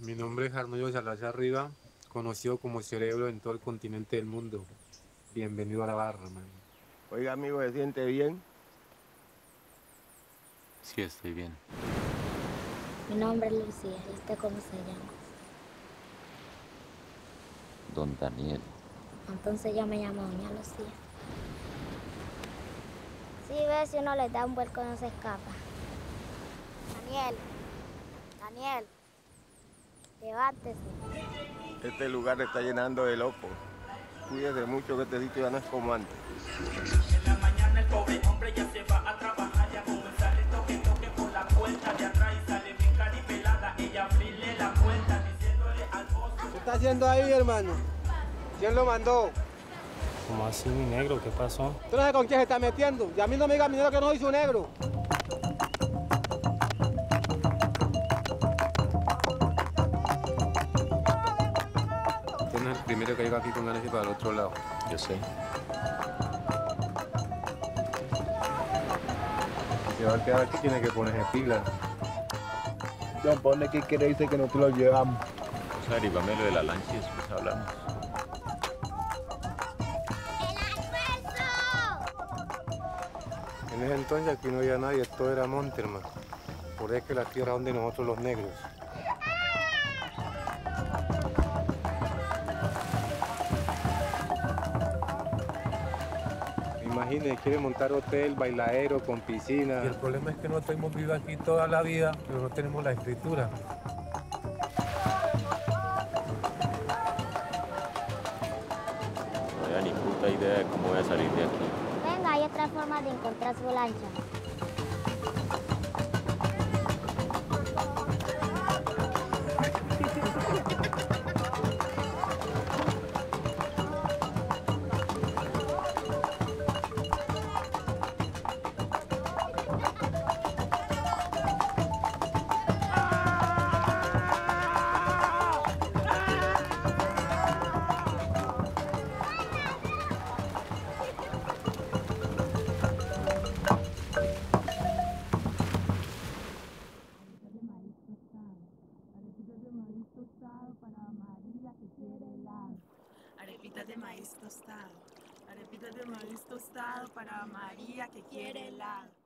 Mi nombre es Arnoldo Salazar Riva, conocido como Cerebro en todo el continente del mundo. Bienvenido a la barra, man. Oiga, amigo, ¿se siente bien? Sí, estoy bien. Mi nombre es Lucía. ¿Y usted cómo se llama? Don Daniel. Entonces yo me llamo Doña Lucía. Sí, ve, si uno le da un vuelco no se escapa. Daniel, Daniel, levántese. Este lugar está llenando de locos. Cuídese mucho que este sitio ya no es como antes. En la mañana el pobre hombre ya se va a trabajar, ya comenzar el toque toque por la puerta de atrás y sale bien caripelada, ella abrirle la puerta diciéndole al mozo. ¿Qué está haciendo ahí, hermano? ¿Quién lo mandó? ¿Cómo así, mi negro? ¿Qué pasó? ¿Tú no sabes con quién se está metiendo? Y a mí no me diga minero que no soy su negro. Primero que llega aquí con ganas de ir para el otro lado. Yo sé. Si va a quedar aquí, tiene que ponerse pila. Don, pone que quiere dice que nosotros lo llevamos. Pues averiguame lo de la lancha y después hablamos. En ese entonces aquí no había nadie, todo era monte, hermano. Por eso es que la tierra donde nosotros los negros. Imagínense, quiere montar hotel, bailadero, con piscina. Y el problema es que nosotros hemos vivido aquí toda la vida, pero no tenemos la escritura. No tengo ni puta idea de cómo voy a salir de aquí. Venga, hay otra forma de encontrar su lancha. De maíz tostado. Arepitas de maíz tostado para María que quiere helado.